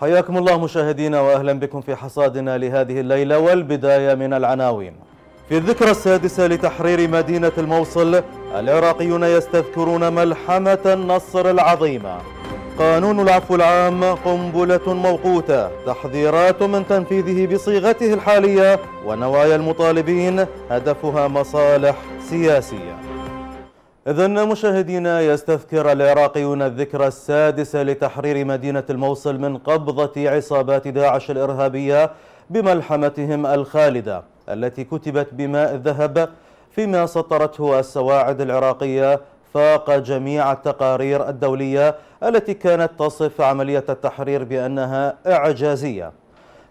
حياكم الله مشاهدينا واهلا بكم في حصادنا لهذه الليلة والبداية من العناوين. في الذكرى السادسة لتحرير مدينة الموصل العراقيون يستذكرون ملحمة النصر العظيمة. قانون العفو العام قنبلة موقوتة، تحذيرات من تنفيذه بصيغته الحالية ونوايا المطالبين هدفها مصالح سياسية. إذا مشاهدينا يستذكر العراقيون الذكرى السادسة لتحرير مدينة الموصل من قبضة عصابات داعش الإرهابية بملحمتهم الخالدة التي كتبت بماء الذهب فيما سطرته السواعد العراقية فاق جميع التقارير الدولية التي كانت تصف عملية التحرير بأنها إعجازية.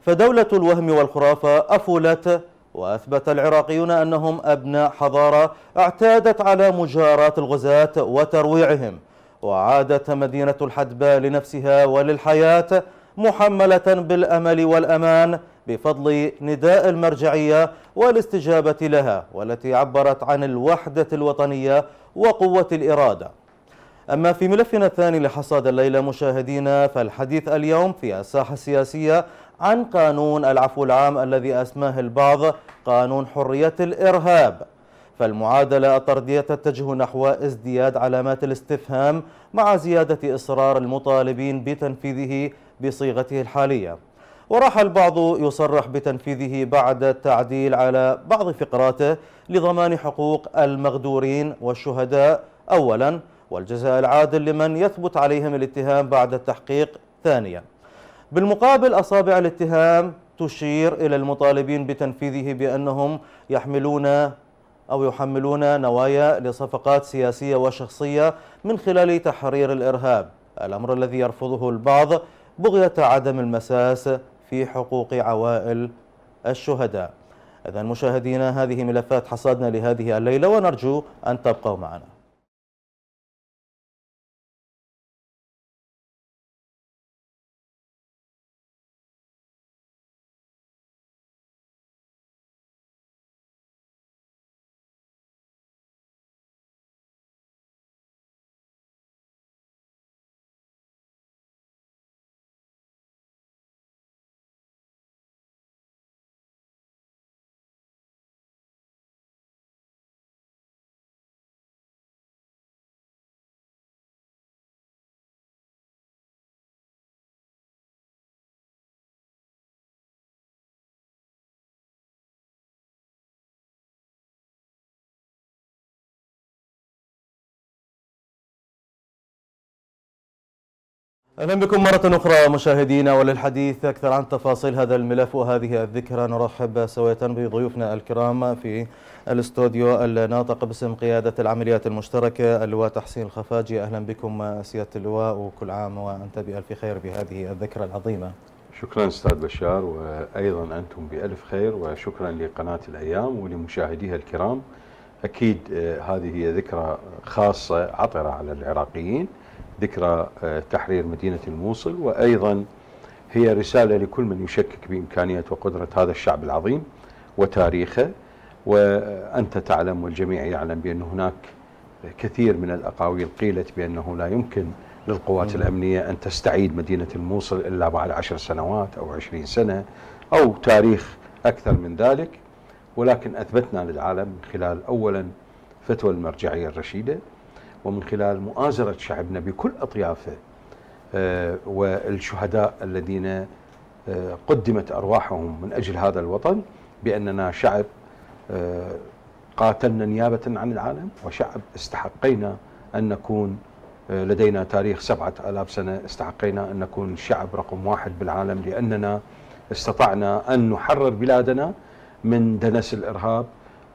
فدولة الوهم والخرافة أفلت وأثبت العراقيون أنهم أبناء حضارة اعتادت على مجاراة الغزاة وترويعهم وعادت مدينة الحدبة لنفسها وللحياة محملة بالأمل والأمان بفضل نداء المرجعية والاستجابة لها والتي عبرت عن الوحدة الوطنية وقوة الإرادة. أما في ملفنا الثاني لحصاد الليلة مشاهدينا فالحديث اليوم في الساحة السياسية عن قانون العفو العام الذي أسماه البعض قانون حرية الإرهاب. فالمعادلة الطردية تتجه نحو ازدياد علامات الاستفهام مع زيادة إصرار المطالبين بتنفيذه بصيغته الحالية. وراح البعض يصرح بتنفيذه بعد التعديل على بعض فقراته لضمان حقوق المغدورين والشهداء أولا والجزاء العادل لمن يثبت عليهم الاتهام بعد التحقيق ثانيا. بالمقابل أصابع الاتهام تشير إلى المطالبين بتنفيذه بأنهم يحملون أو يحملون نوايا لصفقات سياسية وشخصية من خلال تحرير الإرهاب الأمر الذي يرفضه البعض بغية عدم المساس في حقوق عوائل الشهداء. إذا مشاهدينا هذه ملفات حصادنا لهذه الليلة ونرجو أن تبقوا معنا. أهلا بكم مرة أخرى مشاهدينا وللحديث أكثر عن تفاصيل هذا الملف وهذه الذكرى. نرحب سوية بضيوفنا الكرام في الاستوديو الناطق باسم قيادة العمليات المشتركة اللواء تحسين الخفاجي. أهلا بكم سيادة اللواء وكل عام وأنت بألف خير بهذه الذكرى العظيمة. شكرا أستاذ بشار وأيضا أنتم بألف خير وشكرا لقناة الأيام ولمشاهديها الكرام. أكيد هذه هي ذكرى خاصة عطرة على العراقيين. ذكرى آه، تحرير مدينة الموصل وأيضا هي رسالة لكل من يشكك بإمكانية وقدرة هذا الشعب العظيم وتاريخه. وأنت تعلم والجميع يعلم بأن هناك كثير من الأقاويل قيلت بأنه لا يمكن للقوات الأمنية أن تستعيد مدينة الموصل إلا بعد عشر سنوات أو عشرين سنة أو تاريخ أكثر من ذلك. ولكن أثبتنا للعالم من خلال أولا فتوى المرجعية الرشيدة ومن خلال مؤازرة شعبنا بكل أطيافه آه، والشهداء الذين آه، قدمت أرواحهم من أجل هذا الوطن بأننا شعب آه، قاتلنا نيابة عن العالم وشعب استحقينا أن نكون لدينا تاريخ سبعة آلاف سنة استحقينا أن نكون الشعب رقم واحد بالعالم لأننا استطعنا أن نحرر بلادنا من دنس الإرهاب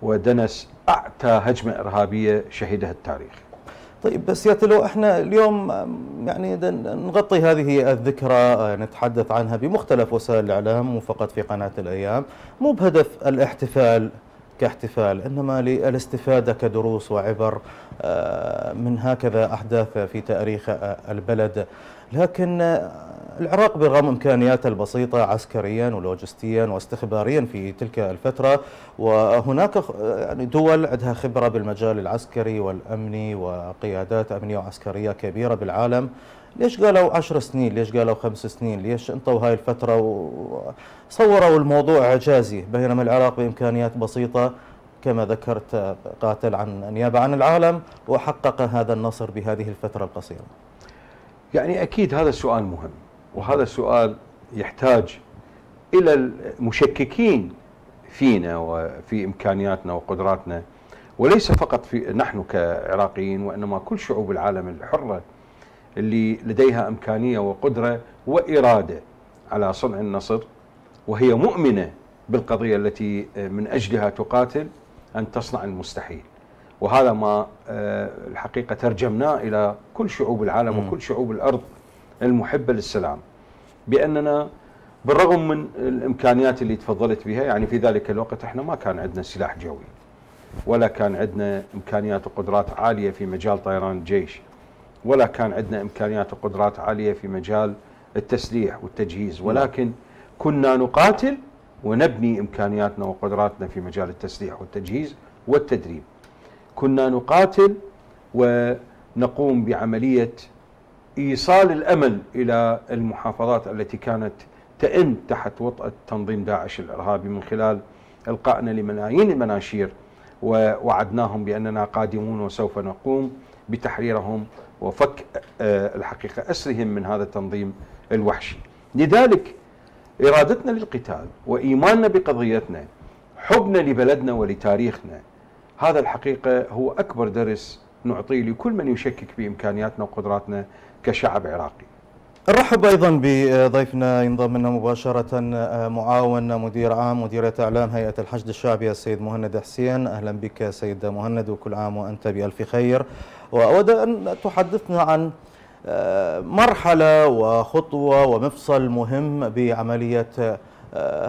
ودنس أعتى هجمة إرهابية شهدها التاريخ. طيب بس يا تلو إحنا اليوم يعني نغطي هذه الذكرى آه، نتحدث عنها بمختلف وسائل الإعلام مو فقط في قناة الأيام. مو بهدف الاحتفال كاحتفال إنما للاستفادة كدروس وعبر آه، من هكذا أحداث في تاريخ آه، البلد. لكن العراق برغم إمكانياته البسيطة عسكريا ولوجستيا واستخباريا في تلك الفترة وهناك يعني دول عندها خبرة بالمجال العسكري والأمني وقيادات أمنية وعسكرية كبيرة بالعالم. ليش قالوا عشر سنين؟ ليش قالوا خمس سنين؟ ليش انطوا هاي الفترة وصوروا الموضوع إعجازي بينما العراق بإمكانيات بسيطة كما ذكرت قاتل عن النيابة عن العالم وحقق هذا النصر بهذه الفترة القصيرة. يعني أكيد هذا السؤال مهم. وهذا السؤال يحتاج إلى المشككين فينا وفي إمكانياتنا وقدراتنا وليس فقط في نحن كعراقيين وإنما كل شعوب العالم الحرة اللي لديها إمكانية وقدرة وإرادة على صنع النصر وهي مؤمنة بالقضية التي من أجلها تقاتل أن تصنع المستحيل. وهذا ما آه، الحقيقة ترجمناه إلى كل شعوب العالم وكل شعوب الأرض المحبة للسلام. بأننا بالرغم من الإمكانيات اللي تفضلت بها يعني في ذلك الوقت إحنا ما كان عندنا سلاح جوي ولا كان عندنا إمكانيات وقدرات عالية في مجال طيران الجيش ولا كان عندنا إمكانيات وقدرات عالية في مجال التسليح والتجهيز. ولكن كنا نقاتل ونبني إمكانياتنا وقدراتنا في مجال التسليح والتجهيز والتدريب. كنا نقاتل ونقوم بعملية إيصال الأمل إلى المحافظات التي كانت تئن تحت وطأة تنظيم داعش الإرهابي من خلال إلقائنا لملايين المناشير ووعدناهم بأننا قادمون وسوف نقوم بتحريرهم وفك آه، الحقيقة أسرهم من هذا التنظيم الوحشي. لذلك إرادتنا للقتال وإيماننا بقضيتنا حبنا لبلدنا ولتاريخنا هذا الحقيقة هو أكبر درس نعطيه لكل من يشكك بإمكانياتنا وقدراتنا كشعب عراقي. نرحب أيضا بضيفنا ينضم لنا مباشرة معاون مدير عام مديرية إعلام هيئة الحشد الشعبي السيد مهند حسين. أهلا بك سيد مهند وكل عام وأنت بألف خير. وأود أن تحدثنا عن مرحلة وخطوة ومفصل مهم بعملية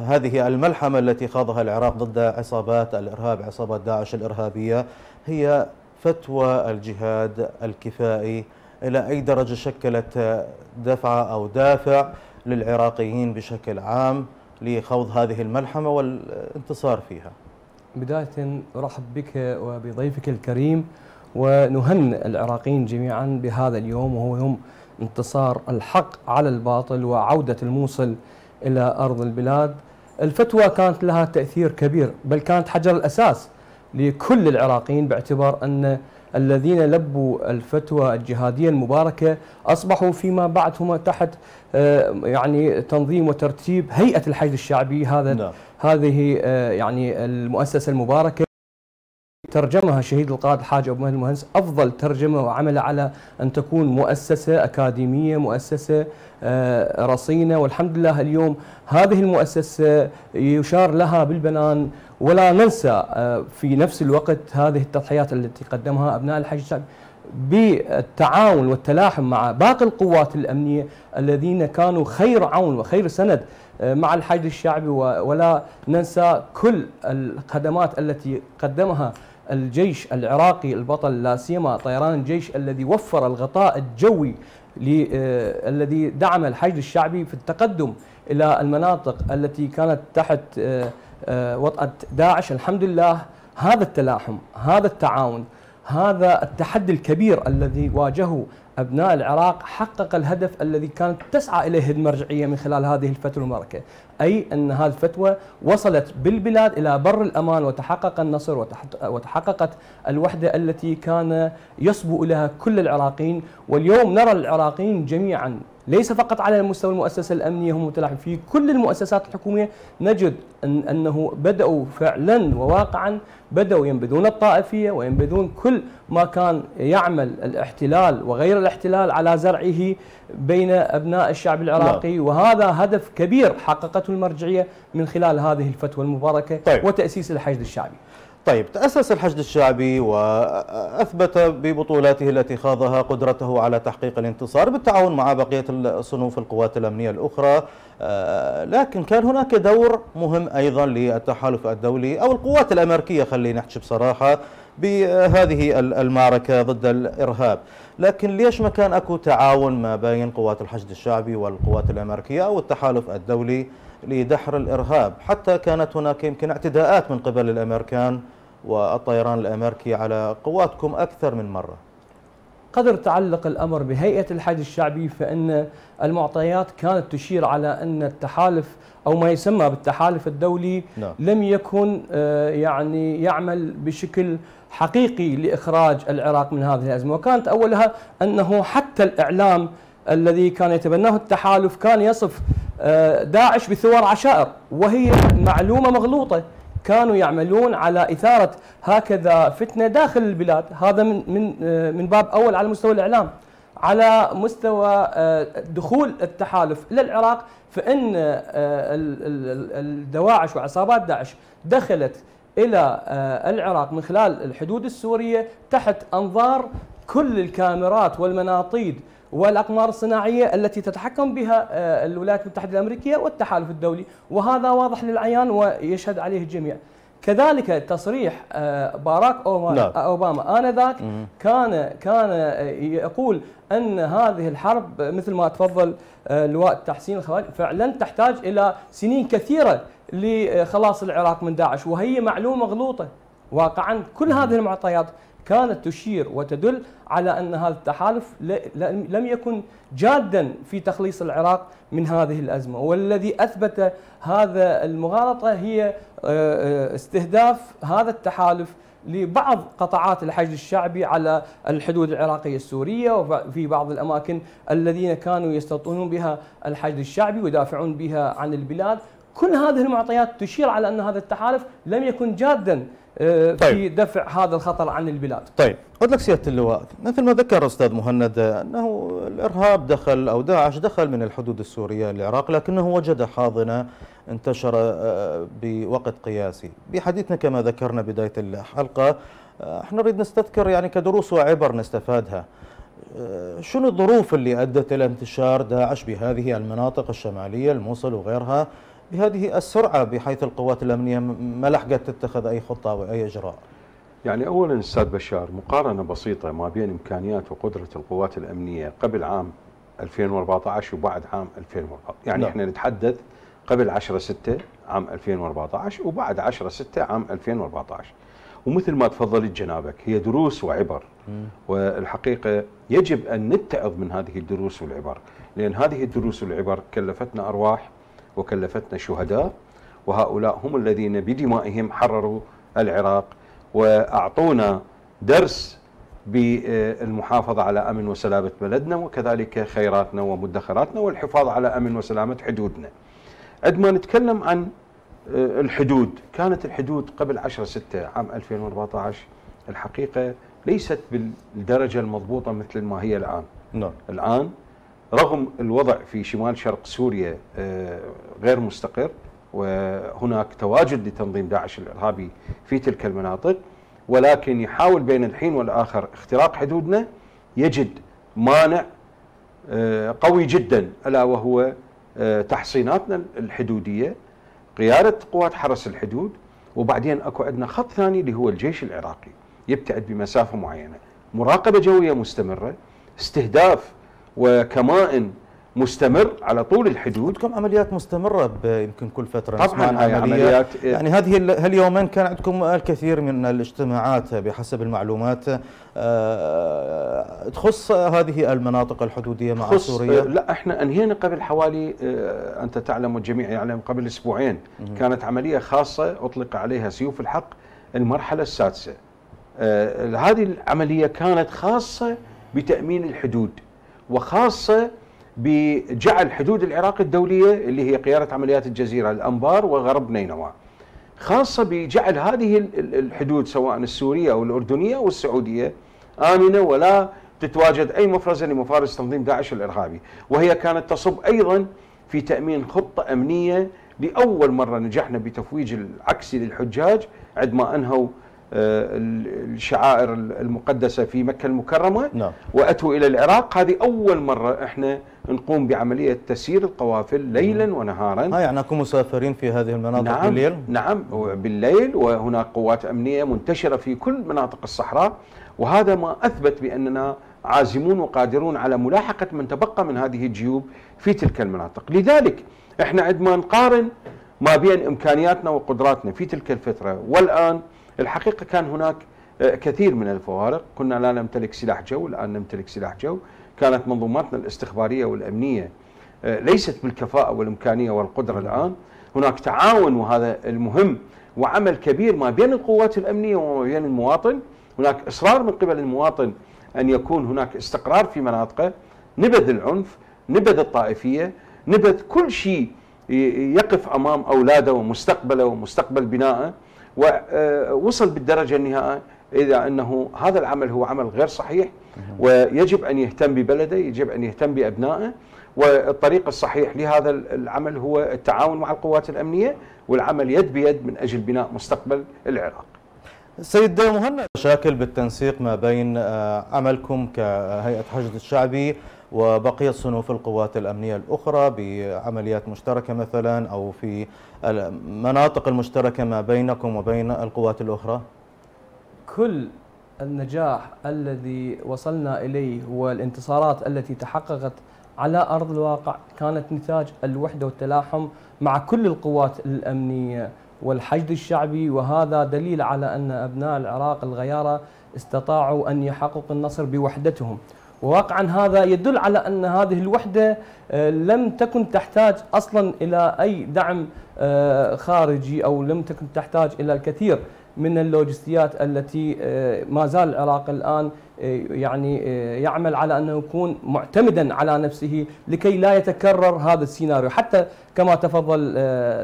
هذه الملحمة التي خاضها العراق ضد عصابات الإرهاب عصابات داعش الإرهابية. هي فتوى الجهاد الكفائي إلى أي درجة شكلت دفعة أو دافع للعراقيين بشكل عام لخوض هذه الملحمة والانتصار فيها. بداية أرحب بك وبضيفك الكريم ونهنئ العراقيين جميعا بهذا اليوم وهو يوم انتصار الحق على الباطل وعودة الموصل إلى أرض البلاد. الفتوى كانت لها تأثير كبير بل كانت حجر الأساس لكل العراقيين باعتبار أن الذين لبوا الفتوى الجهادية المباركة أصبحوا فيما بعد هم تحت آه، يعني تنظيم وترتيب هيئة الحشد الشعبي هذا نعم. هذه آه، يعني المؤسسة المباركة ترجمها شهيد القائد الحاج أبو مهدي المهندس أفضل ترجمة وعمل على أن تكون مؤسسة أكاديمية مؤسسة آه، رصينة. والحمد لله اليوم هذه المؤسسة يشار لها بالبنان. ولا ننسى آه، في نفس الوقت هذه التضحيات التي قدمها أبناء الحج الشعبي بالتعاون والتلاحم مع باقي القوات الأمنية الذين كانوا خير عون وخير سند آه، مع الحج الشعبي. ولا ننسى كل الخدمات التي قدمها الجيش العراقي البطل لا سيما طيران الجيش الذي وفر الغطاء الجوي آه، الذي دعم الحشد الشعبي في التقدم إلى المناطق التي كانت تحت آه، آه، وطأة داعش. الحمد لله هذا التلاحم هذا التعاون هذا التحدي الكبير الذي واجهه أبناء العراق حقق الهدف الذي كانت تسعى إليه المرجعية من خلال هذه الفتوى المباركة أي أن هذه الفتوى وصلت بالبلاد إلى بر الأمان وتحقق النصر وتحققت الوحدة التي كان يصبو إليها كل العراقيين واليوم نرى العراقيين جميعا ليس فقط على مستوى المؤسسة الأمنية هم متلاحم في كل المؤسسات الحكومية نجد أن أنه بدأوا فعلا وواقعا بدأوا ينبذون الطائفية وينبذون كل ما كان يعمل الاحتلال وغير الاحتلال على زرعه بين أبناء الشعب العراقي لا. نعم. وهذا هدف كبير حققته المرجعية من خلال هذه الفتوى المباركة طيب. وتأسيس الحشد الشعبي طيب تأسس الحشد الشعبي وأثبت ببطولاته التي خاضها قدرته على تحقيق الانتصار بالتعاون مع بقية الصنوف القوات الأمنية الأخرى. آه، لكن كان هناك دور مهم أيضا للتحالف الدولي أو القوات الأمريكية خلينا نحكي بصراحة بهذه المعركة ضد الإرهاب. لكن ليش ما كان أكو تعاون ما بين قوات الحشد الشعبي والقوات الأمريكية أو التحالف الدولي لدحر الإرهاب؟ حتى كانت هناك يمكن اعتداءات من قبل الأمريكان والطيران الأمريكي على قواتكم أكثر من مرة. قدر تعلق الأمر بهيئة الحشد الشعبي فإن المعطيات كانت تشير على أن التحالف أو ما يسمى بالتحالف الدولي نعم. لم يكن آه، يعني يعمل بشكل حقيقي لإخراج العراق من هذه الأزمة. وكانت أولها أنه حتى الإعلام الذي كان يتبناه التحالف كان يصف آه، داعش بثور عشائر وهي معلومة مغلوطة. كانوا يعملون على إثارة هكذا فتنة داخل البلاد. هذا من من آه، من باب أول على مستوى الإعلام. على مستوى آه، دخول التحالف إلى العراق فإن الدواعش وعصابات داعش دخلت إلى العراق من خلال الحدود السورية تحت أنظار كل الكاميرات والمناطيد والأقمار الصناعية التي تتحكم بها آه، الولايات المتحدة الأمريكية والتحالف الدولي. وهذا واضح للعيان ويشهد عليه الجميع. كذلك تصريح آه، باراك نعم. أوباما. آنذاك كان كان يقول أن هذه الحرب مثل ما تفضل آه، لواء تحسين الخوارج فعلا تحتاج إلى سنين كثيرة لخلاص العراق من داعش. وهي معلومة مغلوطه واقعا كل هذه المعطيات كانت تشير وتدل على أن هذا التحالف لم يكن جادا في تخليص العراق من هذه الأزمة. والذي أثبت هذا المغالطة هي آه، آه، استهداف هذا التحالف لبعض قطاعات الحشد الشعبي على الحدود العراقية السورية وفي بعض الأماكن الذين كانوا يستوطنون بها الحشد الشعبي ويدافعون بها عن البلاد. كل هذه المعطيات تشير على أن هذا التحالف لم يكن جادا آه، طيب. في دفع هذا الخطر عن البلاد. طيب. قلت لك سيادة اللواء مثل ما ذكر أستاذ مهند أنه الإرهاب دخل أو داعش دخل من الحدود السورية للعراق لكنه وجد حاضنة انتشر آه، بوقت قياسي. بحديثنا كما ذكرنا بداية الحلقة آه، إحنا نريد نستذكر يعني كدروس وعبر نستفادها. شنو الظروف اللي أدت إلى انتشار داعش بهذه المناطق الشمالية الموصل وغيرها؟ بهذه السرعة بحيث القوات الأمنية ما لحقت تتخذ أي خطة أو أي إجراء يعني أولا أستاذ بشار مقارنة بسيطة ما بين إمكانيات وقدرة القوات الأمنية قبل عام 2014 وبعد عام 2014 يعني. نعم. إحنا نتحدث قبل 10 6 عام 2014 وبعد 10 6 عام 2014 ومثل ما تفضلت جنابك هي دروس وعبر م. والحقيقة يجب أن نتعظ من هذه الدروس والعبر لأن هذه الدروس والعبر كلفتنا أرواح وكلفتنا شهداء وهؤلاء هم الذين بدمائهم حرروا العراق وأعطونا درس بالمحافظة على أمن وسلامة بلدنا وكذلك خيراتنا ومدخراتنا والحفاظ على أمن وسلامة حدودنا. عندما نتكلم عن آه، الحدود، كانت الحدود قبل 10 6 عام 2014 الحقيقة ليست بالدرجة المضبوطة مثل ما هي الآن. نعم. الآن رغم الوضع في شمال شرق سوريا آه، غير مستقر وهناك تواجد لتنظيم داعش الإرهابي في تلك المناطق ولكن يحاول بين الحين والآخر اختراق حدودنا يجد مانع آه، قوي جدا ألا وهو آه، تحصيناتنا الحدودية قيادة قوات حرس الحدود وبعدين أكو عندنا خط ثاني اللي هو الجيش العراقي يبتعد بمسافة معينة. مراقبة جوية مستمرة استهداف وكمائن مستمر على طول الحدود. كم عمليات مستمرة يمكن كل فترة طبعا عمليات, عمليات يعني هذه هاليومين كان عندكم الكثير من الاجتماعات بحسب المعلومات؟ آه، تخص هذه المناطق الحدودية مع سوريا؟ لا إحنا انهينا قبل حوالي آه، أنت تعلم والجميع يعلم قبل أسبوعين كانت عملية خاصة أطلق عليها سيوف الحق المرحلة السادسة. آه، هذه العملية كانت خاصة بتأمين الحدود. وخاصة بجعل حدود العراق الدولية اللي هي قيادة عمليات الجزيرة الأنبار وغرب نينوى. خاصة بجعل هذه الحدود سواء السورية أو الأردنية أو السعودية آمنة ولا تتواجد أي مفرزة لمفارس تنظيم داعش الإرهابي. وهي كانت تصب أيضا في تأمين خطة أمنية لأول مرة نجحنا بتفويج العكسي للحجاج عندما أنهوا الشعائر المقدسة في مكة المكرمة. نعم. وأتوا إلى العراق. هذه أول مرة إحنا نقوم بعملية تسيير القوافل ليلا ونهارا. ها يعني أكون مسافرين في هذه المناطق نعم. بالليل؟ نعم. بالليل وهناك قوات أمنية منتشرة في كل مناطق الصحراء. وهذا ما أثبت بأننا عازمون وقادرون على ملاحقة من تبقى من هذه الجيوب في تلك المناطق. لذلك إحنا عندما نقارن ما بين إمكانياتنا وقدراتنا في تلك الفترة والآن الحقيقة كان هناك آه، كثير من الفوارق. كنا لا نمتلك سلاح جو الآن نمتلك سلاح جو. كانت منظوماتنا الاستخبارية والأمنية آه، ليست بالكفاءة والإمكانية والقدرة الآن. هناك تعاون وهذا المهم وعمل كبير ما بين القوات الأمنية وما بين المواطن. هناك إصرار من قبل المواطن أن يكون هناك استقرار في مناطقه. نبذ العنف نبذ الطائفية نبذ كل شيء يقف أمام أولاده ومستقبله ومستقبل بنائه. ووصل بالدرجة النهائية إذا أنه هذا العمل هو عمل غير صحيح ويجب أن يهتم ببلده يجب أن يهتم بأبنائه والطريق الصحيح لهذا العمل هو التعاون مع القوات الأمنية والعمل يد بيد من أجل بناء مستقبل العراق. سيد مهند مشاكل بالتنسيق ما بين آه، عملكم كهيئة حشد الشعبي وبقية صنوف القوات الأمنية الأخرى بعمليات مشتركة مثلا أو في المناطق المشتركة ما بينكم وبين القوات الأخرى؟ كل النجاح الذي وصلنا إليه والانتصارات التي تحققت على أرض الواقع كانت نتاج الوحدة والتلاحم مع كل القوات الأمنية والحشد الشعبي. وهذا دليل على أن أبناء العراق الغيارة استطاعوا أن يحققوا النصر بوحدتهم. وواقعا هذا يدل على أن هذه الوحدة آه، لم تكن تحتاج أصلا إلى أي دعم آه، خارجي أو لم تكن تحتاج إلى الكثير من اللوجستيات التي آه، ما زال العراق الآن يعني يعمل على أنه يكون معتمدا على نفسه لكي لا يتكرر هذا السيناريو. حتى كما تفضل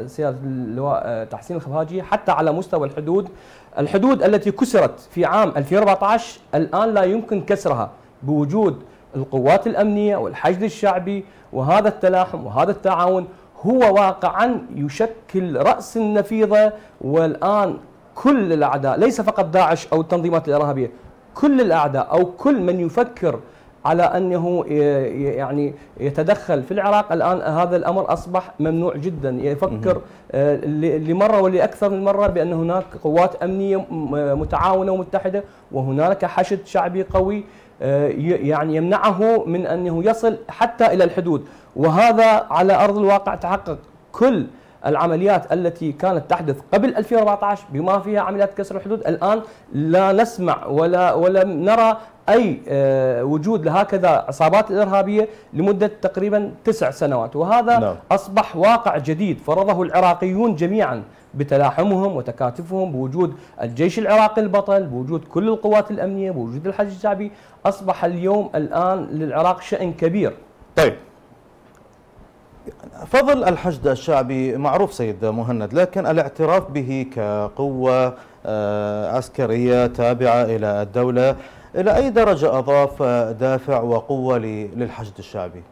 سيادة اللواء تحسين الخفاجي حتى على مستوى الحدود الحدود التي كسرت في عام 2014 الآن لا يمكن كسرها. بوجود القوات الأمنية والحشد الشعبي وهذا التلاحم وهذا التعاون هو واقعا يشكل رأس النفيضة والآن كل الأعداء ليس فقط داعش أو التنظيمات الإرهابية كل الأعداء أو كل من يفكر على أنه يعني يتدخل في العراق الآن هذا الأمر أصبح ممنوع جدا. يفكر آه، لمرة ولأكثر من مرة بأن هناك قوات أمنية متعاونة ومتحدة وهناك حشد شعبي قوي. آه، يعني يمنعه من أنه يصل حتى إلى الحدود. وهذا على أرض الواقع تحقق كل العمليات التي كانت تحدث قبل 2014 بما فيها عمليات كسر الحدود. الآن لا نسمع ولا ولم نرى أي آه، وجود لهكذا عصابات إرهابية لمدة تقريبا تسع سنوات. وهذا نعم. أصبح واقع جديد فرضه العراقيون جميعا. بتلاحمهم وتكاتفهم بوجود الجيش العراقي البطل بوجود كل القوات الأمنية بوجود الحج الشعبي أصبح اليوم الآن للعراق شأن كبير طيب فضل الحشد الشعبي معروف سيد مهند لكن الاعتراف به كقوة آه، عسكرية تابعة إلى الدولة إلى أي درجة أضاف دافع وقوة للحشد الشعبي؟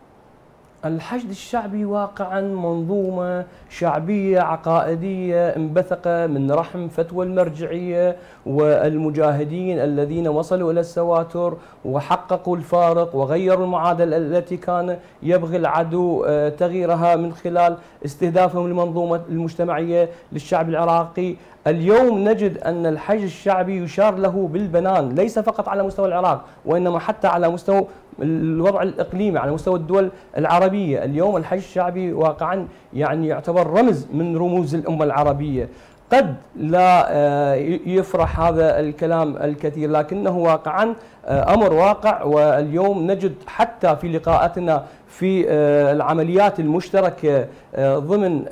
الحشد الشعبي واقعا منظومة شعبية عقائدية انبثق من رحم فتوى المرجعية والمجاهدين الذين وصلوا إلى السواتر وحققوا الفارق وغيروا المعادلة التي كان يبغي العدو آه، تغييرها من خلال استهدافهم للمنظومة المجتمعية للشعب العراقي. اليوم نجد أن الحج الشعبي يشار له بالبنان ليس فقط على مستوى العراق وإنما حتى على مستوى الوضع الإقليمي على مستوى الدول العربية. اليوم الحج الشعبي واقعا يعني يعتبر رمز من رموز الأمة العربية. قد لا آه، يفرح هذا الكلام الكثير لكنه واقعا آه، أمر واقع واليوم نجد حتى في لقاءاتنا في آه، العمليات المشتركة ضمن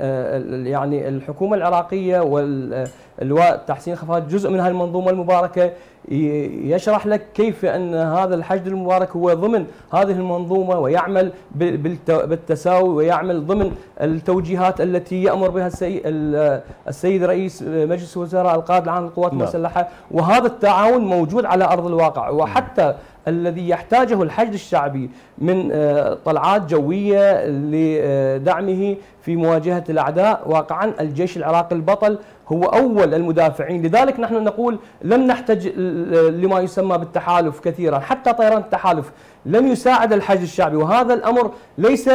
يعني الحكومة العراقية واللواء تحسين خفاج جزء من هذه المنظومه المباركه يشرح لك كيف أن هذا الحشد المبارك هو ضمن هذه المنظومة ويعمل بالتساوي ويعمل ضمن التوجيهات التي يأمر بها السيد رئيس مجلس الوزراء القائد العام للقوات نعم. المسلحة. وهذا التعاون موجود على أرض الواقع. وحتى الذي يحتاجه الحشد الشعبي من آه، طلعات جوية لدعمه في مواجهة الأعداء. واقعا الجيش العراقي البطل هو أول المدافعين. لذلك نحن نقول لن نحتاج لما يسمى بالتحالف كثيرا. حتى طيران التحالف لم يساعد الحشد الشعبي. وهذا الأمر ليس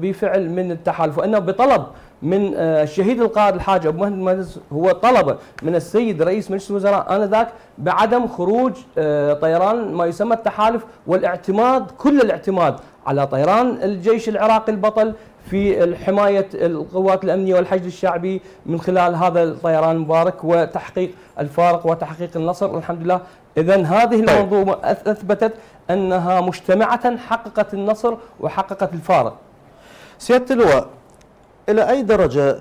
بفعل من التحالف وإنه بطلب من آه، الشهيد القائد الحاج أبو مهدي المهندس هو طلب من السيد رئيس مجلس الوزراء آنذاك بعدم خروج آه، طيران ما يسمى التحالف والاعتماد كل الاعتماد على طيران الجيش العراقي البطل في حماية القوات الأمنية والحشد الشعبي من خلال هذا الطيران المبارك وتحقيق الفارق وتحقيق النصر. الحمد لله إذا هذه طيب. المنظومة أثبتت أنها مجتمعة حققت النصر وحققت الفارق. سيادة اللواء إلى أي درجة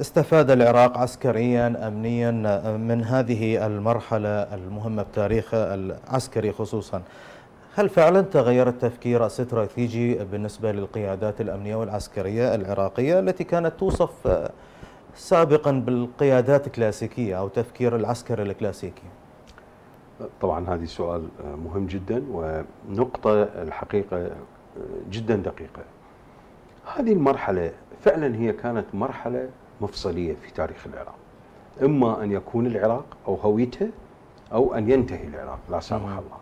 استفاد العراق عسكريا أمنيا من هذه المرحلة المهمة بتاريخ العسكري خصوصا؟ هل فعلا تغير التفكير الاستراتيجي بالنسبة للقيادات الأمنية والعسكرية العراقية التي كانت توصف سابقا بالقيادات الكلاسيكية أو تفكير العسكري الكلاسيكي؟ طبعا هذه سؤال مهم جدا ونقطة الحقيقة جدا دقيقة. هذه المرحلة فعلا هي كانت مرحلة مفصلية في تاريخ العراق. إما أن يكون العراق أو هويته أو أن ينتهي العراق لا سامح الله.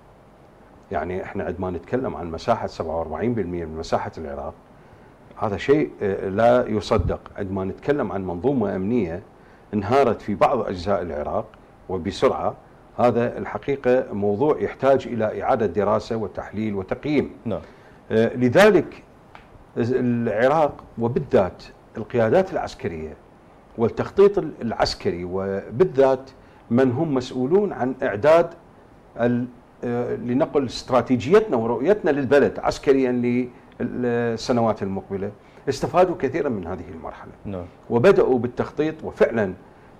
يعني إحنا عندما نتكلم عن مساحة 47% من مساحة العراق هذا شيء آه، لا يصدق. عندما نتكلم عن منظومة أمنية انهارت في بعض أجزاء العراق وبسرعة هذا الحقيقة موضوع يحتاج إلى إعادة دراسة وتحليل وتقييم. نعم. آه، لذلك العراق وبالذات القيادات العسكرية والتخطيط العسكري وبالذات من هم مسؤولون عن إعداد آه، لنقل استراتيجيتنا ورؤيتنا للبلد عسكريا للسنوات المقبلة. استفادوا كثيرا من هذه المرحلة. نعم. وبدأوا بالتخطيط وفعلا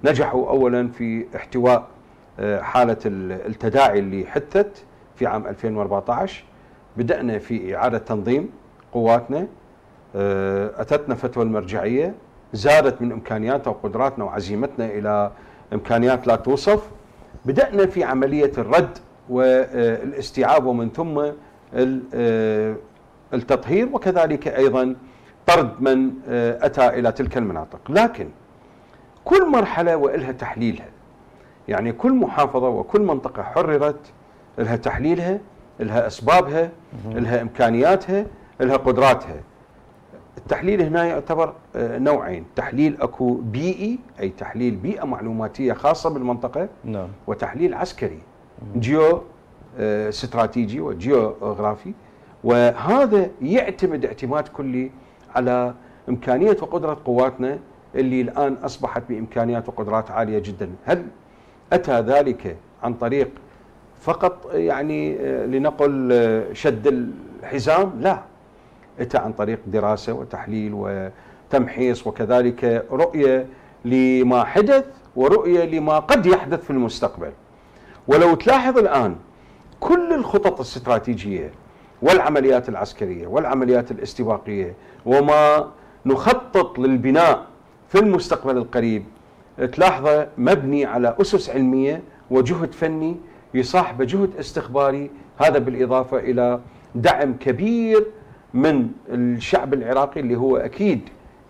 نجحوا أولا في احتواء آه، حالة التداعي اللي حدثت في عام 2014 بدأنا في إعادة تنظيم قواتنا. أتتنا فتوى المرجعية زادت من إمكانياتنا وقدراتنا وعزيمتنا إلى إمكانيات لا توصف. بدأنا في عملية الرد والاستيعاب ومن ثم آه، التطهير وكذلك أيضا طرد من آه، أتى إلى تلك المناطق. لكن كل مرحلة وإلها تحليلها. يعني كل محافظة وكل منطقة حررت لها تحليلها لها أسبابها لها إمكانياتها لها قدراتها. التحليل هنا يعتبر آه، نوعين. تحليل أكو بيئي أي تحليل بيئة معلوماتية خاصة بالمنطقة نعم. وتحليل عسكري جيو آه، استراتيجي وجيوغرافي وهذا يعتمد اعتماد كلي على إمكانية وقدرة قواتنا اللي الآن أصبحت بإمكانيات وقدرات عالية جدا. هل أتى ذلك عن طريق فقط يعني آه، لنقل شد الحزام؟ لا. إتى عن طريق دراسة وتحليل وتمحيص وكذلك رؤية لما حدث ورؤية لما قد يحدث في المستقبل. ولو تلاحظ الآن كل الخطط الاستراتيجية والعمليات العسكرية والعمليات الاستباقية وما نخطط للبناء في المستقبل القريب تلاحظه مبني على أسس علمية وجهد فني يصاحبه جهد استخباري هذا بالإضافة إلى دعم كبير من الشعب العراقي اللي هو أكيد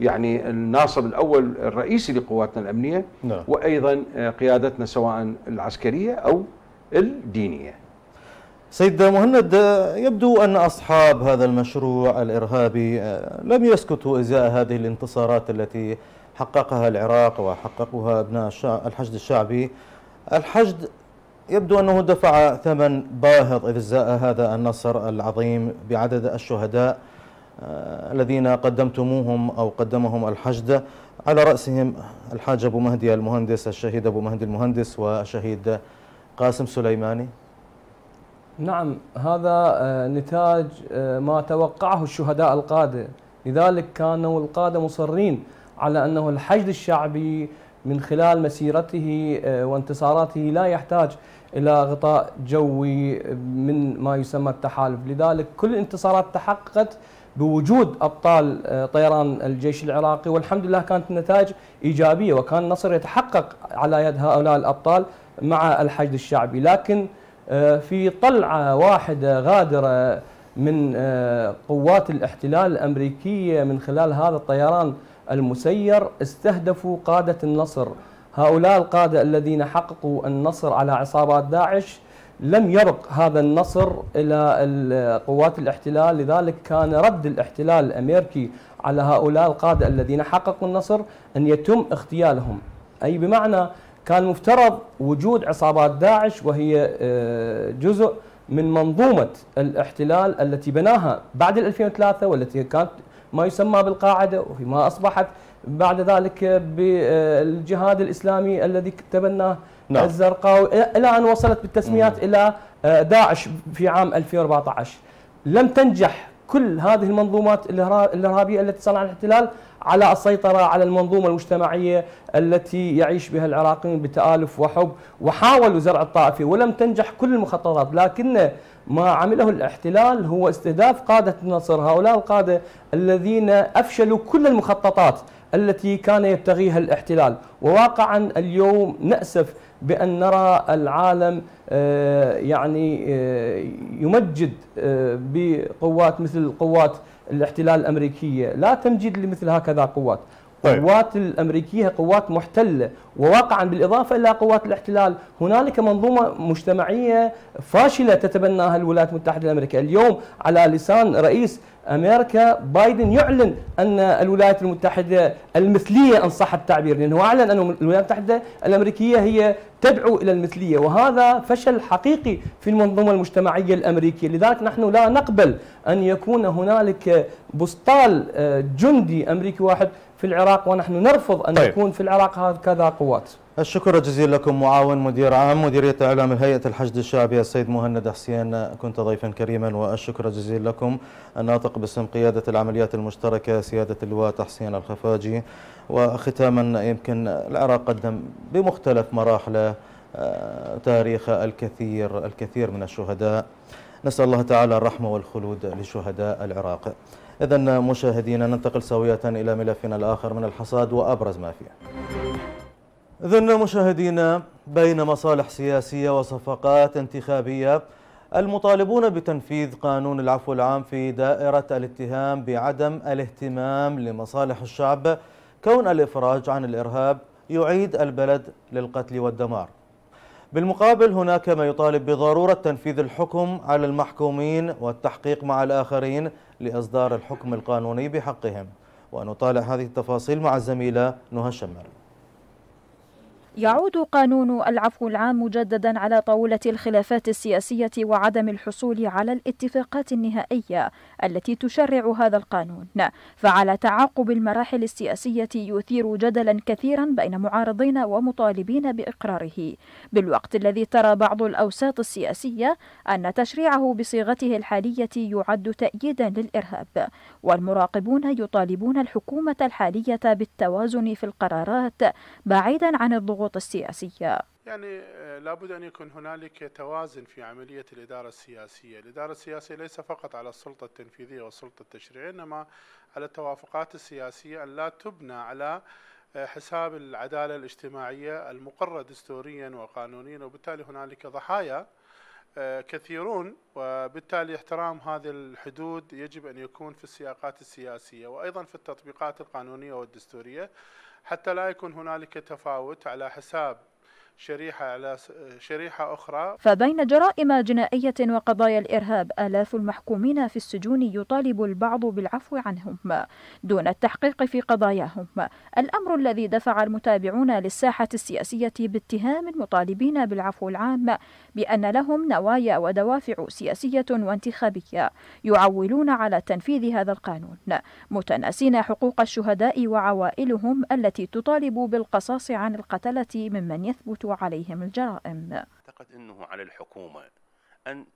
يعني الناصر الأول الرئيسي لقواتنا الأمنية نعم. وأيضا قيادتنا سواء العسكرية أو الدينية. سيد مهند يبدو أن أصحاب هذا المشروع الإرهابي آه، لم يسكتوا إزاء هذه الانتصارات التي حققها العراق وحققها أبناء الحشد الشعبي. الحشد يبدو أنه دفع ثمن باهظ إزاء هذا النصر العظيم بعدد الشهداء آه، الذين قدمتموهم أو قدمهم الحشد على رأسهم الحاج أبو مهدي المهندس الشهيد أبو مهدي المهندس والشهيد قاسم سليماني. نعم هذا آه، نتاج آه، ما توقعه الشهداء القادة. لذلك كانوا القادة مصرين على أنه الحشد الشعبي من خلال مسيرته وانتصاراته لا يحتاج إلى غطاء جوي من ما يسمى التحالف. لذلك كل الانتصارات تحققت بوجود أبطال آه، طيران الجيش العراقي والحمد لله كانت النتائج إيجابية وكان النصر يتحقق على يد هؤلاء الأبطال مع الحشد الشعبي. لكن آه، في طلعة واحدة غادرة من آه، قوات الاحتلال الأمريكية من خلال هذا الطيران المسير استهدفوا قادة النصر هؤلاء القادة الذين حققوا النصر على عصابات داعش لم يرق هذا النصر إلى قوات الاحتلال لذلك كان رد الاحتلال الأمريكي على هؤلاء القادة الذين حققوا النصر أن يتم اغتيالهم. أي بمعنى كان مفترض وجود عصابات داعش وهي آه، جزء من منظومة الاحتلال التي بناها بعد 2003 والتي كانت ما يسمى بالقاعدة وفيما أصبحت بعد ذلك بالجهاد الإسلامي الذي تبناه نعم. الزرقاوي إلى أن وصلت بالتسميات مم. إلى آه، داعش في عام 2014 لم تنجح كل هذه المنظومات الإرهابية التي صنعها الاحتلال على السيطرة على المنظومة المجتمعية التي يعيش بها العراقيون بتآلف وحب وحاولوا زرع الطائفة ولم تنجح كل المخططات لكن ما عمله الاحتلال هو استهداف قادة النصر هؤلاء القادة الذين أفشلوا كل المخططات التي كان يبتغيها الاحتلال. وواقعا اليوم نأسف بأن نرى العالم آه، يعني آه، يمجد آه، بقوات مثل قوات الاحتلال الأمريكية. لا تمجيد لمثل هكذا قوات. طيب. قوات الأمريكية قوات محتلة وواقعا بالإضافة إلى قوات الاحتلال. هنالك منظومة مجتمعية فاشلة تتبناها الولايات المتحدة الأمريكية. اليوم على لسان رئيس أمريكا بايدن يعلن أن الولايات المتحدة المثلية ان صح التعبير لأنه أعلن أن الولايات المتحدة الأمريكية هي تدعو إلى المثلية وهذا فشل حقيقي في المنظومة المجتمعية الأمريكية. لذلك نحن لا نقبل أن يكون هنالك بسطال آه، جندي أمريكي واحد في العراق ونحن نرفض أن طيب. يكون في العراق هكذا قوات. الشكر الجزيل لكم معاون مدير عام مديرية إعلام هيئة الحشد الشعبي السيد مهند حسين. كنت ضيفا كريما والشكر الجزيل لكم. الناطق باسم قيادة العمليات المشتركة سيادة اللواء تحسين الخفاجي. وختاما يمكن العراق قدم بمختلف مراحله آه، تاريخ الكثير الكثير من الشهداء. نسأل الله تعالى الرحمة والخلود لشهداء العراق. إذا مشاهدينا ننتقل سوية إلى ملفنا الآخر من الحصاد وأبرز ما فيه. إذن مشاهدينا بين مصالح سياسية وصفقات انتخابية المطالبون بتنفيذ قانون العفو العام في دائرة الاتهام بعدم الاهتمام لمصالح الشعب كون الإفراج عن الإرهاب يعيد البلد للقتل والدمار. بالمقابل هناك ما يطالب بضرورة تنفيذ الحكم على المحكومين والتحقيق مع الآخرين لإصدار الحكم القانوني بحقهم. ونطالع هذه التفاصيل مع الزميلة نهى الشمال يعود قانون العفو العام مجددا على طاولة الخلافات السياسية وعدم الحصول على الاتفاقات النهائية. التي تشرع هذا القانون. فعلى تعاقب المراحل السياسية يثير جدلا كثيرا بين معارضين ومطالبين بإقراره. بالوقت الذي ترى بعض الأوساط السياسية أن تشريعه بصيغته الحالية يعد تأييدا للإرهاب والمراقبون يطالبون الحكومة الحالية بالتوازن في القرارات بعيدا عن الضغوط السياسية. يعني آه، لابد أن يكون هنالك توازن في عملية الإدارة السياسية. الإدارة السياسية ليس فقط على السلطة التنفيذية والسلطة التشريعية إنما على التوافقات السياسية أن لا تبنى على آه، حساب العدالة الاجتماعية المقرة دستوريا وقانونيا وبالتالي هنالك ضحايا آه، كثيرون وبالتالي احترام هذه الحدود يجب أن يكون في السياقات السياسية وأيضا في التطبيقات القانونية والدستورية. حتى لا يكون هنالك تفاوت على حساب شريحة على شريحة أخرى. فبين جرائم جنائية وقضايا الإرهاب آلاف المحكومين في السجون يطالب البعض بالعفو عنهم دون التحقيق في قضاياهم. الأمر الذي دفع المتابعون للساحة السياسية باتهام المطالبين بالعفو العام بأن لهم نوايا ودوافع سياسية وانتخابية يعولون على تنفيذ هذا القانون متناسين حقوق الشهداء وعوائلهم التي تطالب بالقصاص عن القتلة ممن يثبت عليهم الجرائم. أعتقد أنه على الحكومة أن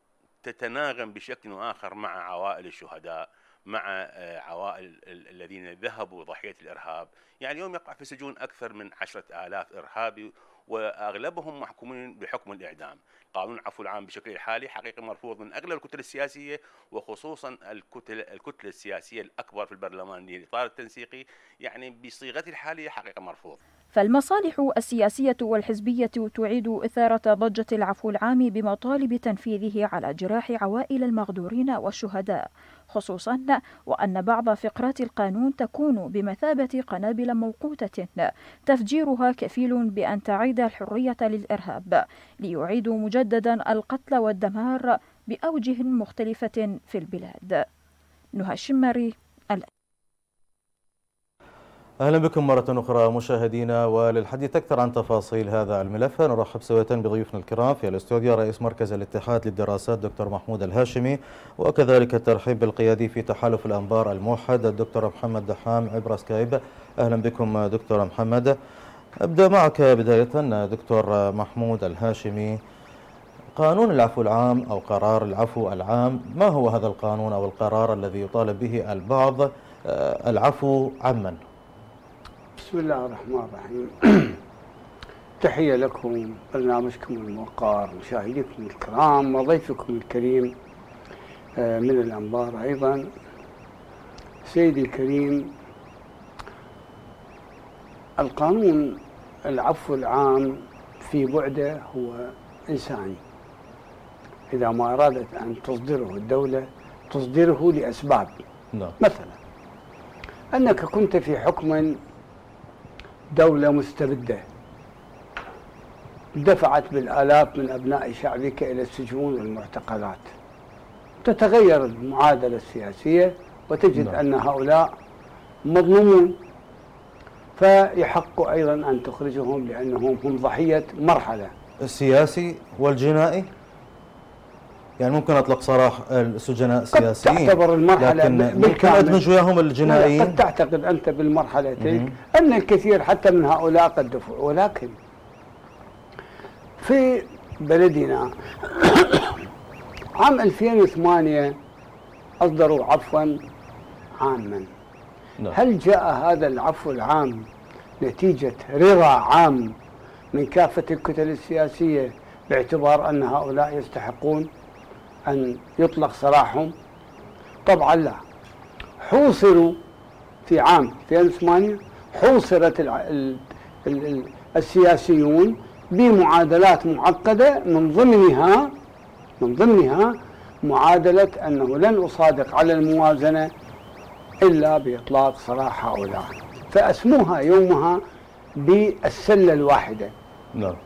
تتناغم بشكل آخر مع عوائل الشهداء مع آه، عوائل الذين ذهبوا ضحية الإرهاب. يعني اليوم يقع في سجون أكثر من عشرة آلاف إرهابي وأغلبهم محكومين بحكم الإعدام. قانون العفو العام بشكل الحالي حقيقه مرفوض من اغلب الكتل السياسية وخصوصا الكتل الكتله السياسية الأكبر في البرلمان. الاطار التنسيقي يعني بصيغته الحالية حقيقة مرفوض. فالمصالح السياسية والحزبية تعيد إثارة ضجة العفو العام بمطالب تنفيذه على جراح عوائل المغدورين والشهداء. خصوصا وأن بعض فقرات القانون تكون بمثابة قنابل موقوتة. تفجيرها كفيل بأن تعيد الحرية للإرهاب ليعيدوا مجددا القتل والدمار بأوجه مختلفة في البلاد. نهى الشماري. أهلا بكم مرة أخرى مشاهدينا وللحديث أكثر عن تفاصيل هذا الملف نرحب سوية بضيوفنا الكرام في الاستوديو رئيس مركز الاتحاد للدراسات دكتور محمود الهاشمي وكذلك الترحيب بالقيادي في تحالف الأنبار الموحد الدكتور محمد دحام عبر سكايب. أهلا بكم دكتور محمد. أبدأ معك بداية دكتور محمود الهاشمي. قانون العفو العام أو قرار العفو العام ما هو هذا القانون أو القرار الذي يطالب به البعض؟ العفو عمن بسم الله الرحمن الرحيم. تحية لكم برنامجكم الموقار مشاهديكم الكرام وضيفكم الكريم آه، من الأنبار أيضا سيدي الكريم القانون العفو العام في بعده هو إنساني. إذا ما أرادت أن تصدره الدولة تصدره لأسباب. نعم. مثلا أنك كنت في حكم دولة مستبدة دفعت بالآلاف من أبناء شعبك إلى السجون والمعتقلات. تتغير المعادلة السياسية وتجد نعم. أن هؤلاء مظلومون. فيحق أيضا أن تخرجهم لأنهم هم ضحية مرحلة. السياسي والجنائي؟ يعني ممكن أطلق سراح السجناء قد السياسيين تعتبر المرحلة لكن ممكن. أدمج وياهم لا، قد الجنائيين تعتقد أنت بالمرحلتين. أن الكثير حتى من هؤلاء قد دفعوا ولكن في بلدنا عام 2008 أصدروا عفوا عاما نعم. هل جاء هذا العفو العام نتيجة رضا عام من كافة الكتل السياسية باعتبار أن هؤلاء يستحقون أن يطلق سراحهم؟ طبعا لا. حوصروا في عام 2008 حوصرت السياسيون بمعادلات معقدة من ضمنها من ضمنها معادلة أنه لن أصادق على الموازنة إلا بإطلاق سراح هؤلاء. فأسموها يومها بالسلة الواحدة. نعم.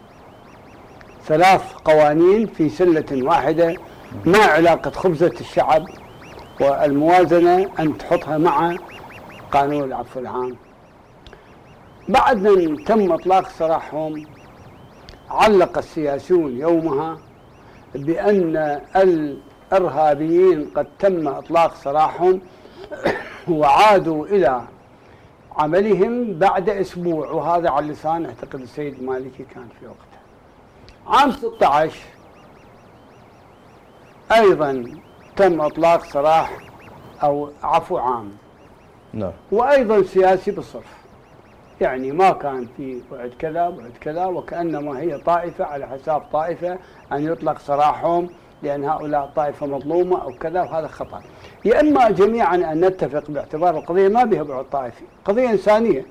ثلاث قوانين في سلة واحدة ما علاقة خبزة الشعب والموازنة أن تحطها مع قانون العفو العام. بعد أن تم إطلاق سراحهم علق السياسيون يومها بأن الإرهابيين قد تم إطلاق سراحهم وعادوا إلى عملهم بعد أسبوع وهذا على لسان أعتقد السيد مالكي كان في وقته. عام 16 أيضا تم إطلاق سراح أو عفو عام. نعم. وأيضا سياسي بالصرف. يعني ما كان في بعد كذا بعد كذا وكأنما هي طائفة على حساب طائفة أن يطلق سراحهم لأن هؤلاء طائفة مظلومة أو كذا وهذا خطأ. يا إما جميعا أن نتفق باعتبار القضية ما بها بعد طائفي قضية إنسانية.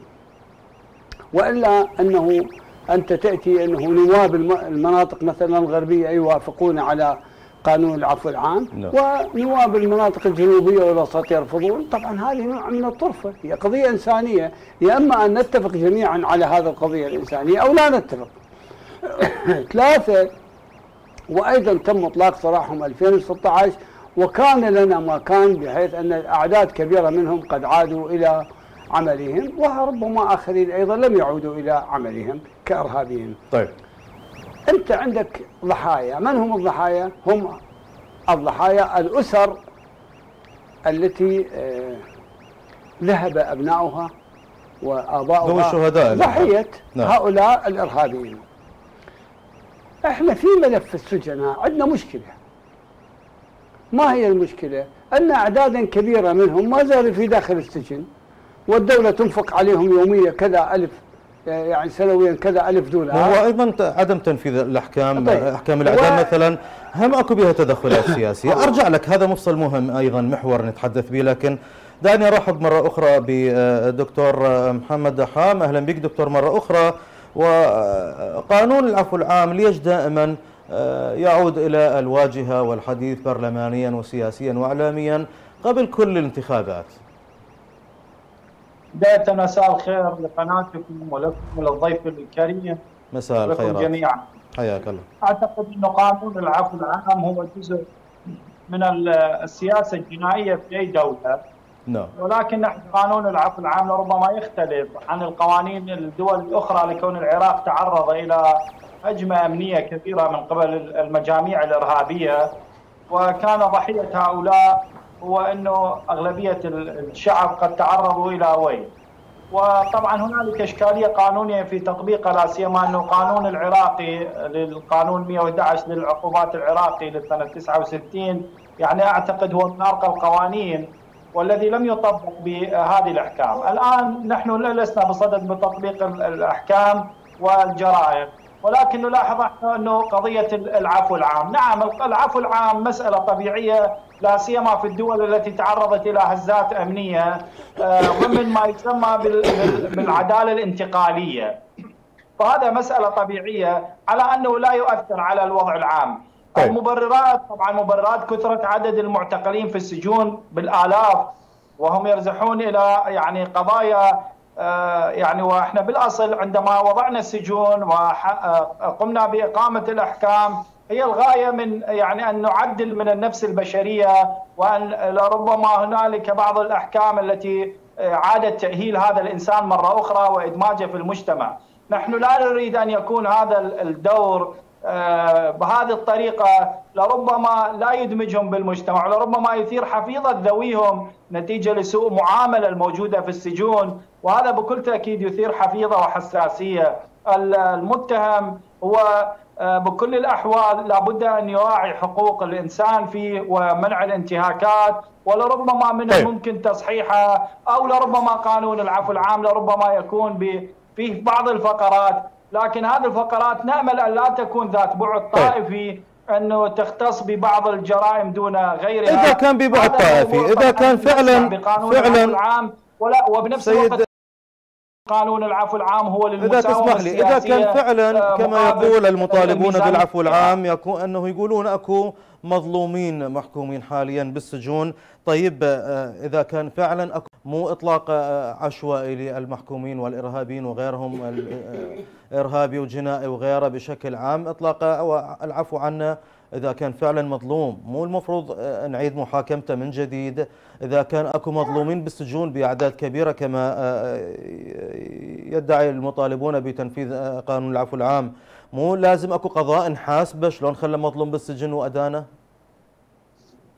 وإلا أنه أنت تأتي أنه نواب الم- المناطق مثلا الغربية يوافقون على قانون العفو العام نعم. ونواب المناطق الجنوبية والوسط يرفضون. طبعا هذه نوع من الطرفة. هي قضية إنسانية. يا إما أن نتفق جميعا على هذه القضية الإنسانية أو لا نتفق. ثلاثة وأيضا تم إطلاق سراحهم 2016 وكان لنا ما كان بحيث أن أعداد كبيرة منهم قد عادوا إلى عملهم وربما آخرين أيضا لم يعودوا إلى عملهم كإرهابيين. طيب. أنت عندك ضحايا من هم الضحايا؟ هم الضحايا الأسر التي آه، ذهب أبناؤها وآباؤها ذوي الشهداء ضحية نعم. هؤلاء الإرهابيين إحنا في ملف السجناء عندنا مشكلة ما هي المشكلة؟ أن أعدادا كبيرة منهم ما زالوا في داخل السجن والدولة تنفق عليهم يوميا كذا ألف يعني سنويا كذا ألف دولار. وهو أيضا ت- عدم تنفيذ الأحكام طيب. أحكام الإعدام و- مثلا. هم أكو بها تدخلات سياسية. أرجع لك هذا مفصل مهم أيضا محور نتحدث به لكن دعني أرحب مرة أخرى بدكتور محمد دحام أهلا بك دكتور مرة أخرى. وقانون العفو العام ليش دائما آه، يعود إلى الواجهة والحديث برلمانيا وسياسيا واعلاميا قبل كل الانتخابات؟ بداية مساء الخير لقناتكم ولكم وللضيف الكريم. مساء لكم الخيرات جميعا. حياك الله. أعتقد إنه قانون العفو العام هو جزء من ال- السياسة الجنائية في أي دولة. نعم. ولكن نحن قانون العفو العام لربما يختلف عن القوانين الدول الأخرى لكون العراق تعرض إلى هجمة أمنية كبيرة من قبل المجاميع الإرهابية. وكان ضحية هؤلاء هو أنه أغلبية الشعب قد تعرضوا إلى ويل. وطبعا هنالك إشكالية قانونية في تطبيقها لا سيما أنه القانون العراقي للقانون 111 للعقوبات العراقي لسنه 69 يعني أعتقد هو من ارقى القوانين والذي لم يطبق بهذه الأحكام، الآن نحن لسنا بصدد بتطبيق ال- الأحكام والجرائم، ولكن نلاحظ أحنا أنه قضية العفو العام، نعم العفو العام مسألة طبيعية لا سيما في الدول التي تعرضت إلى هزات أمنية آه، ضمن ما يسمى بال- بال- بالعدالة الانتقالية. فهذا مسألة طبيعية على أنه لا يؤثر على الوضع العام. طيب. المبررات طبعا مبررات كثره عدد المعتقلين في السجون بالآلاف وهم يرزحون إلى يعني قضايا آه، يعني وإحنا بالأصل عندما وضعنا السجون وقمنا بإقامة الأحكام هي الغاية من يعني أن نعدل من النفس البشرية وأن لربما هنالك بعض الأحكام التي آه، عادت تأهيل هذا الإنسان مرة أخرى وإدماجه في المجتمع. نحن لا نريد أن يكون هذا الدور آه، بهذه الطريقة لربما لا يدمجهم بالمجتمع لربما يثير حفيظة ذويهم نتيجة لسوء معاملة الموجودة في السجون وهذا بكل تأكيد يثير حفيظة وحساسية ال- المتهم هو آه، بكل الأحوال لابد أن يراعي حقوق الإنسان فيه ومنع الانتهاكات ولربما من طيب. الممكن تصحيحها أو لربما قانون العفو العام لربما يكون فيه بعض الفقرات لكن هذه الفقرات نامل أن لا تكون ذات بعد طائفي أنه تختص ببعض الجرائم دون غيرها. إذا كان ببعد طائفي، طبعاً كان فعلاً- فعلاً- العام. ولا وبنفس الوقت قانون العفو العام هو إذا للمساومة تسمح لي إذا كان فعلا آه، كما يقول المطالبون بالعفو. العام يكون أنه يقولون أكو مظلومين محكومين حاليا بالسجون. طيب آه، إذا كان فعلا مو إطلاق آه، عشوائي للمحكومين والإرهابيين وغيرهم الإرهابي وجنائي وغيره بشكل عام إطلاق العفو عنه. إذا كان فعلا مظلوم مو المفروض آه، نعيد محاكمته من جديد. إذا كان أكو مظلومين بالسجون بأعداد كبيرة كما آه، يدعي المطالبون بتنفيذ آه، قانون العفو العام مو لازم أكو قضاء نحاسبه شلون خلى مظلوم بالسجن وأدانه؟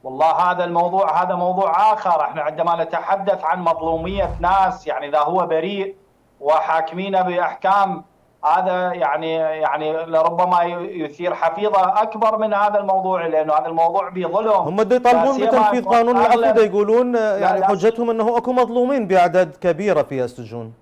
والله هذا الموضوع هذا موضوع آخر. إحنا عندما نتحدث عن مظلومية ناس يعني إذا هو بريء وحاكمينه بأحكام هذا يعني يعني لربما يثير حفيظة أكبر من هذا الموضوع لأنه هذا الموضوع بظلم. هم دا يطالبون بتنفيذ قانون العفو يقولون يعني. حجتهم أنه أكو مظلومين بأعداد كبيرة في السجون.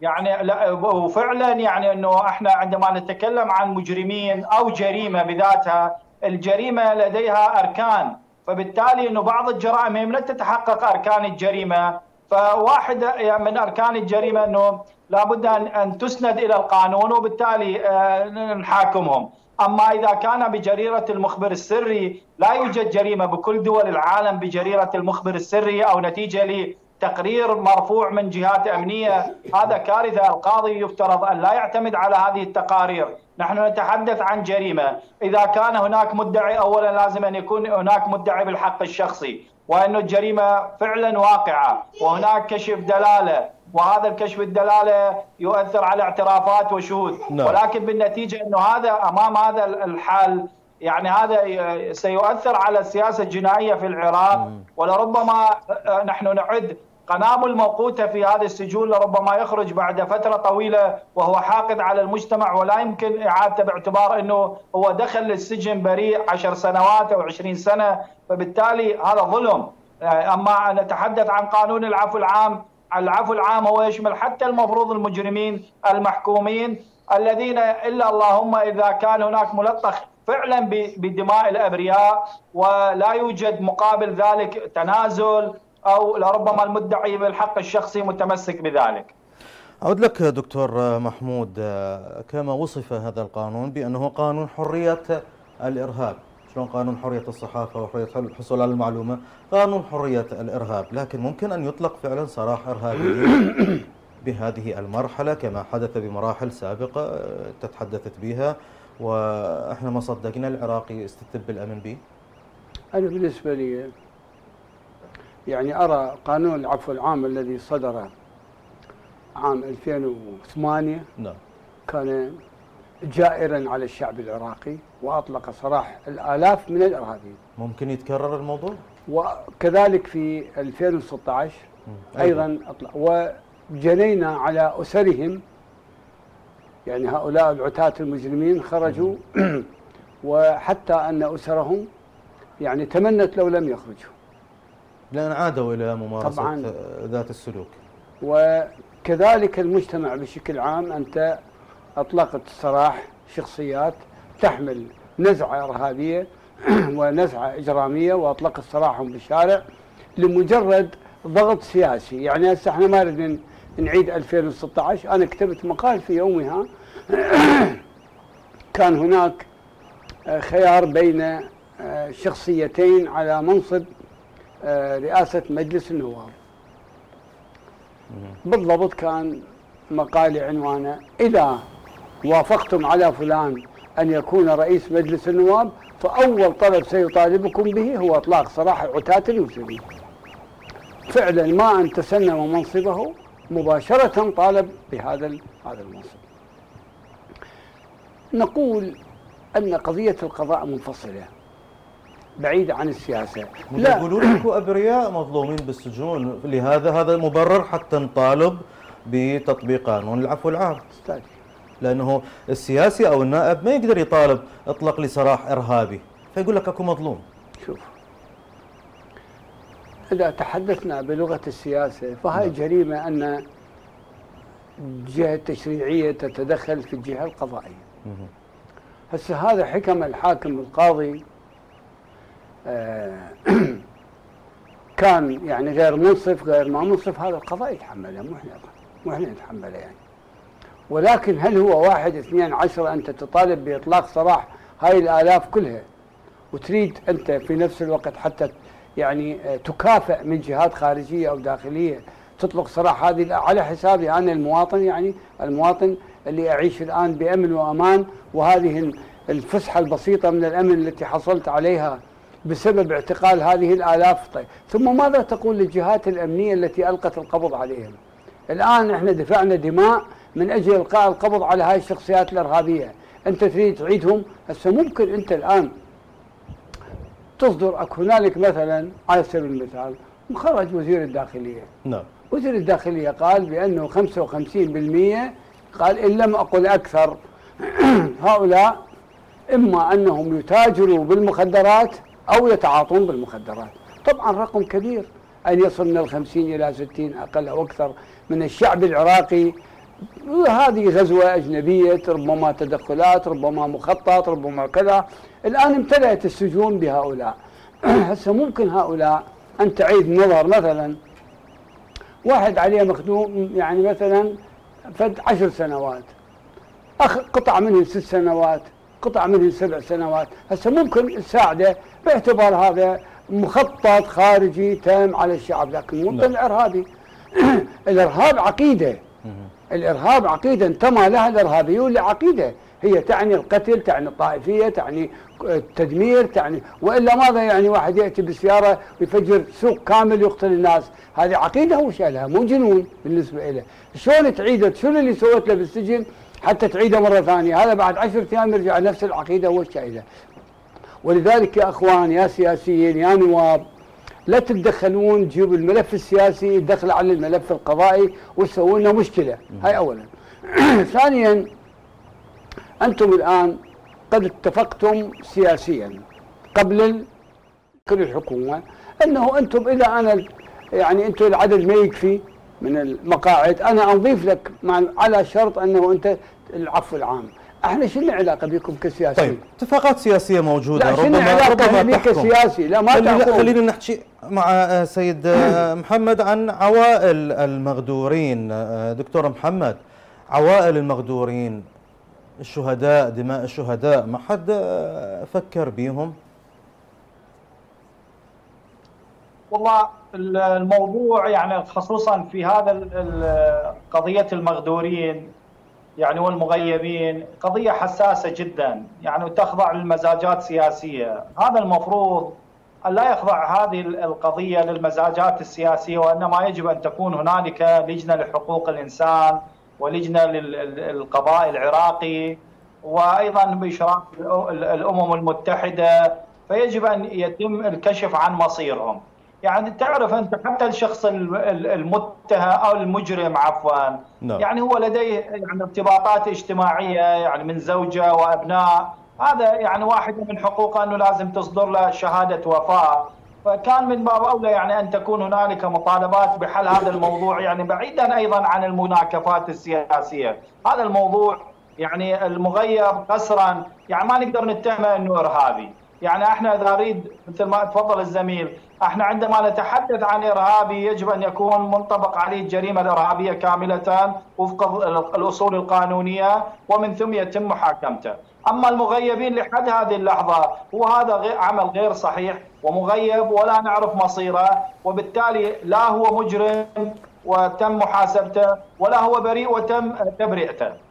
يعني لا وفعلا يعني إنه إحنا عندما نتكلم عن مجرمين أو جريمة بذاتها الجريمة لديها أركان. فبالتالي إنه بعض الجرائم من تتحقق أركان الجريمة. فواحده من أركان الجريمة إنه لابد أن تسند إلى القانون وبالتالي آه، نحاكمهم. أما إذا كان بجريرة المخبر السري لا يوجد جريمة بكل دول العالم بجريرة المخبر السري أو نتيجة تقرير مرفوع من جهات أمنية. هذا كارثة. القاضي يفترض أن لا يعتمد على هذه التقارير. نحن نتحدث عن جريمة. إذا كان هناك مدعي اولا لازم أن يكون هناك مدعي بالحق الشخصي وأن الجريمة فعلا واقعة وهناك كشف دلالة وهذا الكشف الدلالة يؤثر على اعترافات وشهود. نعم. ولكن بالنتيجة أنه هذا أمام هذا الحال يعني هذا سيؤثر على السياسة الجنائية في العراق ولربما نحن نعد قنابل موقوتة في هذه السجون لربما يخرج بعد فترة طويلة وهو حاقد على المجتمع ولا يمكن اعادته باعتبار إنه هو دخل للسجن بريء عشر سنوات أو عشرين سنة فبالتالي هذا ظلم. أما نتحدث عن قانون العفو العام العفو العام هو يشمل حتى المفروض المجرمين المحكومين الذين إلا اللهم إذا كان هناك ملطخ فعلا بدماء الأبرياء ولا يوجد مقابل ذلك تنازل أو لربما المدعي بالحق الشخصي متمسك بذلك. أعود لك دكتور محمود كما وصف هذا القانون بأنه قانون حرية الإرهاب. شلون قانون حرية الصحافة وحرية الحصول على المعلومة؟ قانون حرية الإرهاب. لكن ممكن أن يطلق فعلا سراح إرهابيين بهذه المرحلة كما حدث بمراحل سابقة تتحدثت بها. وإحنا ما صدقنا العراقي يستتب بالأمن به أنا بالنسبة لي يعني أرى قانون العفو العام الذي صدر عام 2008 نعم. كان جائرا على الشعب العراقي وأطلق سراح الآلاف من الإرهابيين ممكن يتكرر الموضوع؟ وكذلك في 2016 أيضا أطلق. وجنينا على أسرهم يعني هؤلاء العتاة المجرمين خرجوا وحتى أن أسرهم يعني تمنت لو لم يخرجوا. لأن عادوا إلى ممارسة طبعاً. ذات السلوك. وكذلك المجتمع بشكل عام أنت أطلقت سراح شخصيات تحمل نزعة إرهابية ونزعة إجرامية وأطلقت سراحهم بالشارع لمجرد ضغط سياسي. يعني هسه إحنا ما نريد نعيد 2016 أنا كتبت مقال في يومها. كان هناك آه، خيار بين آه، شخصيتين على منصب آه، رئاسة مجلس النواب. بالضبط كان مقالي عنوانه إذا وافقتم على فلان أن يكون رئيس مجلس النواب فأول طلب سيطالبكم به هو إطلاق سراح عتاة المسلمين فعلا ما أن تسنم منصبه مباشرة طالب بهذا هذا المنصب. نقول أن قضية القضاء منفصلة بعيدة عن السياسة. لا. يقولون اكو أبرياء مظلومين بالسجون. لهذا هذا مبرر حتى نطالب بتطبيق قانون العفو العام أستاذ. لأنه السياسي أو النائب ما يقدر يطالب اطلق لي سراح إرهابي فيقول لك أكو مظلوم. إذا تحدثنا بلغة السياسة فهي نعم. جريمة أن الجهة التشريعية تتدخل في الجهة القضائية. هسه هذا حكم الحاكم القاضي آه، كان يعني غير منصف غير ما منصف هذا القضاء يتحمله مو إحنا مو إحنا نتحمله يعني ولكن هل هو واحد اثنين عشرة أنت تطالب بإطلاق سراح هاي الآلاف كلها وتريد أنت في نفس الوقت حتى يعني آه، تكافئ من جهات خارجية أو داخلية. تطلق سراح هذه على حسابي أنا المواطن يعني المواطن اللي أعيش الآن بأمن وأمان. وهذه الفسحة البسيطة من الأمن التي حصلت عليها بسبب اعتقال هذه الآلاف. طيب ثم ماذا تقول للجهات الأمنية التي ألقت القبض عليهم؟ الآن إحنا دفعنا دماء من أجل إلقاء القبض على هاي الشخصيات الإرهابية. أنت تريد تعيدهم؟ هسه ممكن أنت الآن تصدر هنالك مثلا على سبيل المثال خرج وزير الداخلية. نعم. وزير الداخلية قال بأنه 55% قال إن لم أقل أكثر هؤلاء إما أنهم يتاجروا بالمخدرات أو يتعاطون بالمخدرات. طبعا رقم كبير. أن يصل من الخمسين إلى ستين أقل أو أكثر من الشعب العراقي هذه غزوة أجنبية ربما تدخلات ربما مخطط ربما كذا. الآن امتلأت السجون بهؤلاء. هسه ممكن هؤلاء أن تعيد نظر مثلا. واحد عليه مخدوم يعني مثلا فد عشر سنوات. أخ قطع منه ست سنوات قطع منه سبع سنوات. هسه ممكن تساعده باعتبار هذا مخطط خارجي تام على الشعب لكن مو نعم. الارهابي الإرهاب عقيده الإرهاب عقيدة انتمى لها الإرهابيون لعقيدة. هي تعني القتل تعني الطائفية تعني التدمير تعني وإلا ماذا يعني واحد يأتي بسياره ويفجر سوق كامل يقتل الناس؟ هذه عقيدة هو شالها مو جنون بالنسبة له شلون تعيده شنو اللي سوت له بالسجن حتى تعيده مرة ثانية؟ هذا بعد عشرة أيام يرجع نفس العقيدة هو شايله ولذلك يا أخوان يا سياسيين يا نواب لا تتدخلون تجيبوا الملف السياسي يدخل على الملف القضائي وتسوون لنا مشكلة. هاي اولا. ثانيا أنتم الآن قد اتفقتم سياسيا قبل كل الحكومة أنه أنتم اذا أنا يعني أنتم العدد ما يكفي من المقاعد. أنا أضيف لك على شرط أنه أنت العفو العام. إحنا شو لنا علاقه بكم كسياسيين؟ طيب اتفاقات سياسية موجودة لا ربما علاقه ربما يعني كسياسي لا ما خلينا, خلينا نحكي مع آه، سيد آه، محمد عن عوائل المغدورين. آه، دكتور محمد عوائل المغدورين الشهداء دماء الشهداء ما حد فكر بيهم؟ والله الموضوع يعني خصوصا في هذا قضية المغدورين يعني والمغيبين قضية حساسة جدا. يعني وتخضع للمزاجات السياسية. هذا المفروض أن لا يخضع هذه القضية للمزاجات السياسية وإنما يجب أن تكون هنالك لجنة لحقوق الإنسان ولجنة للقضاء العراقي وأيضا بإشراف الأمم المتحدة. فيجب أن يتم الكشف عن مصيرهم. يعني تعرف أنت حتى الشخص المتهم أو المجرم عفوا نعم. يعني هو لديه يعني ارتباطات اجتماعية يعني من زوجة وأبناء. هذا يعني واحدة من حقوقه أنه لازم تصدر له شهادة وفاة. فكان من باب أولى يعني أن تكون هنالك مطالبات بحل هذا الموضوع يعني بعيدا أيضا عن المناكفات السياسية، هذا الموضوع يعني المغيب قسرا يعني ما نقدر نتهمه إنه إرهابي، يعني إحنا إذا نريد مثل ما تفضل الزميل، إحنا عندما نتحدث عن ارهابي يجب أن يكون منطبق عليه الجريمه الارهابيه كاملة وفق الأصول القانونية ومن ثم يتم محاكمته. أما المغيبين لحد هذه اللحظة هو هذا عمل غير صحيح ومغيب ولا نعرف مصيره وبالتالي لا هو مجرم وتم محاسبته ولا هو بريء وتم تبرئته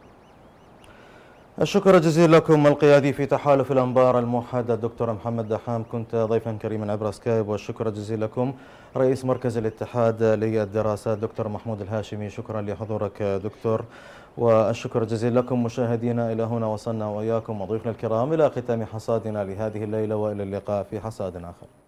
الشكر الجزيل لكم القيادي في تحالف الأنبار الموحد الدكتور محمد دحام كنت ضيفا كريما عبر سكايب والشكر الجزيل لكم. رئيس مركز الاتحاد للدراسات دكتور محمود الهاشمي شكرا لحضورك دكتور. والشكر الجزيل لكم مشاهدينا إلى هنا وصلنا وإياكم وضيوفنا الكرام إلى ختام حصادنا لهذه الليلة وإلى اللقاء في حصاد آخر.